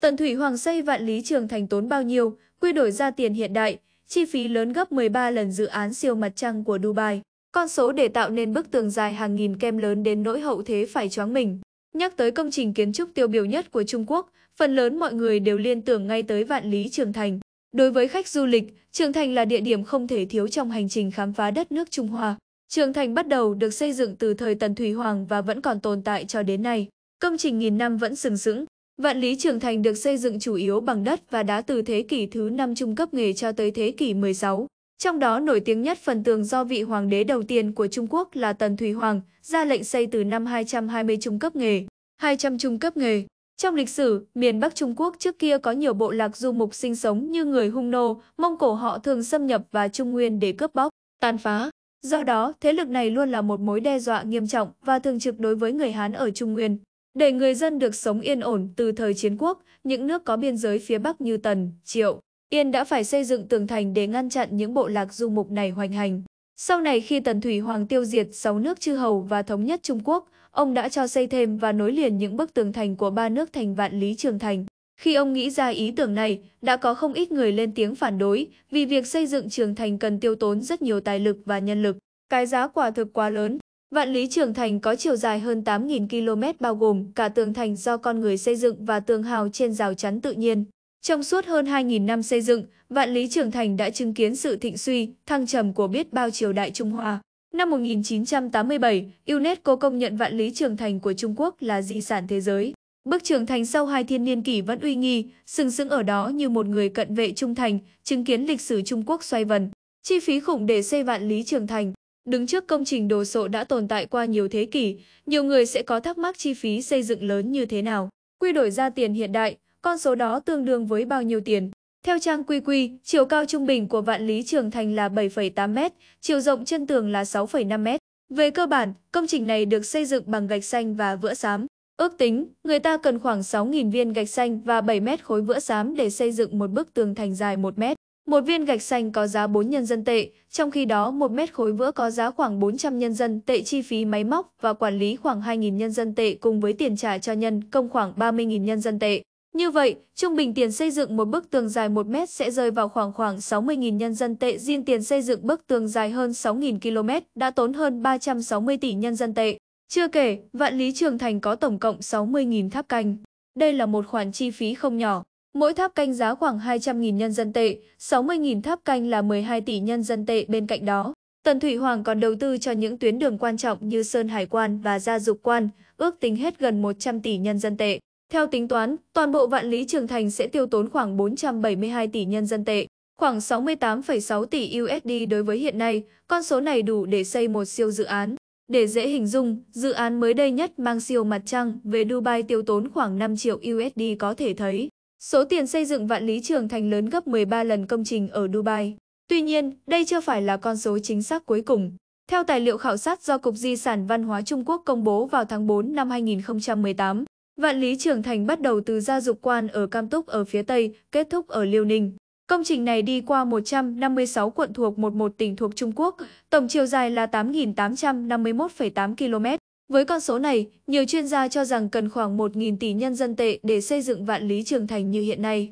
Tần Thủy Hoàng xây vạn lý trường thành tốn bao nhiêu, quy đổi ra tiền hiện đại, chi phí lớn gấp 13 lần dự án siêu mặt trăng của Dubai. Con số để tạo nên bức tường dài hàng nghìn kem lớn đến nỗi hậu thế phải choáng mình. Nhắc tới công trình kiến trúc tiêu biểu nhất của Trung Quốc, phần lớn mọi người đều liên tưởng ngay tới vạn lý trường thành. Đối với khách du lịch, Trường Thành là địa điểm không thể thiếu trong hành trình khám phá đất nước Trung Hoa. Trường Thành bắt đầu được xây dựng từ thời Tần Thủy Hoàng và vẫn còn tồn tại cho đến nay. Công trình nghìn năm vẫn sừng sững. Vạn Lý Trường Thành được xây dựng chủ yếu bằng đất và đá từ thế kỷ thứ 5 trung cấp nghề cho tới thế kỷ 16. Trong đó nổi tiếng nhất phần tường do vị hoàng đế đầu tiên của Trung Quốc là Tần Thủy Hoàng ra lệnh xây từ năm 220 trung cấp nghề, 200 trung cấp nghề. Trong lịch sử, miền Bắc Trung Quốc trước kia có nhiều bộ lạc du mục sinh sống như người Hung Nô, Mông Cổ họ thường xâm nhập vào Trung Nguyên để cướp bóc, tàn phá. Do đó, thế lực này luôn là một mối đe dọa nghiêm trọng và thường trực đối với người Hán ở Trung Nguyên. Để người dân được sống yên ổn từ thời chiến quốc, những nước có biên giới phía Bắc như Tần, Triệu, Yên đã phải xây dựng tường thành để ngăn chặn những bộ lạc du mục này hoành hành. Sau này khi Tần Thủy Hoàng tiêu diệt sáu nước chư hầu và thống nhất Trung Quốc, ông đã cho xây thêm và nối liền những bức tường thành của ba nước thành Vạn Lý Trường Thành. Khi ông nghĩ ra ý tưởng này, đã có không ít người lên tiếng phản đối, vì việc xây dựng trường thành cần tiêu tốn rất nhiều tài lực và nhân lực. Cái giá quả thực quá lớn. Vạn Lý Trường Thành có chiều dài hơn 8.000 km bao gồm cả tường thành do con người xây dựng và tường hào trên rào chắn tự nhiên. Trong suốt hơn 2.000 năm xây dựng, Vạn Lý Trường Thành đã chứng kiến sự thịnh suy, thăng trầm của biết bao triều đại Trung Hoa. Năm 1987, UNESCO công nhận Vạn Lý Trường Thành của Trung Quốc là di sản thế giới. Bức trường thành sau hai thiên niên kỷ vẫn uy nghi, sừng sững ở đó như một người cận vệ trung thành, chứng kiến lịch sử Trung Quốc xoay vần. Chi phí khủng để xây Vạn Lý Trường Thành. Đứng trước công trình đồ sộ đã tồn tại qua nhiều thế kỷ, nhiều người sẽ có thắc mắc chi phí xây dựng lớn như thế nào. Quy đổi ra tiền hiện đại, con số đó tương đương với bao nhiêu tiền? Theo trang quy quy, chiều cao trung bình của vạn lý trường thành là 7,8 m, chiều rộng chân tường là 6,5 m. Về cơ bản, công trình này được xây dựng bằng gạch xanh và vữa xám. Ước tính, người ta cần khoảng 6.000 viên gạch xanh và 7 mét khối vữa xám để xây dựng một bức tường thành dài 1 mét. Một viên gạch xanh có giá 4 nhân dân tệ, trong khi đó một mét khối vữa có giá khoảng 400 nhân dân tệ chi phí máy móc và quản lý khoảng 2.000 nhân dân tệ cùng với tiền trả cho nhân công khoảng 30.000 nhân dân tệ. Như vậy, trung bình tiền xây dựng một bức tường dài 1 mét sẽ rơi vào khoảng khoảng 60.000 nhân dân tệ. Riêng tiền xây dựng bức tường dài hơn 6.000 km đã tốn hơn 360 tỷ nhân dân tệ. Chưa kể, Vạn Lý Trường Thành có tổng cộng 60.000 tháp canh. Đây là một khoản chi phí không nhỏ. Mỗi tháp canh giá khoảng 200.000 nhân dân tệ, 60.000 tháp canh là 12 tỷ nhân dân tệ bên cạnh đó. Tần Thủy Hoàng còn đầu tư cho những tuyến đường quan trọng như Sơn Hải Quan và Gia Dục Quan, ước tính hết gần 100 tỷ nhân dân tệ. Theo tính toán, toàn bộ vạn lý trường thành sẽ tiêu tốn khoảng 472 tỷ nhân dân tệ, khoảng 68,6 tỷ USD đối với hiện nay, con số này đủ để xây một siêu dự án. Để dễ hình dung, dự án mới đây nhất mang siêu mặt trăng về Dubai tiêu tốn khoảng 5 triệu USD có thể thấy. Số tiền xây dựng vạn lý trường thành lớn gấp 13 lần công trình ở Dubai. Tuy nhiên, đây chưa phải là con số chính xác cuối cùng. Theo tài liệu khảo sát do Cục Di sản Văn hóa Trung Quốc công bố vào tháng 4 năm 2018, Vạn Lý Trường Thành bắt đầu từ gia dục quan ở Cam Túc ở phía Tây, kết thúc ở Liêu Ninh. Công trình này đi qua 156 quận thuộc 11 tỉnh thuộc Trung Quốc, tổng chiều dài là 8.851,8 km. Với con số này, nhiều chuyên gia cho rằng cần khoảng 1.000 tỷ nhân dân tệ để xây dựng Vạn Lý Trường Thành như hiện nay.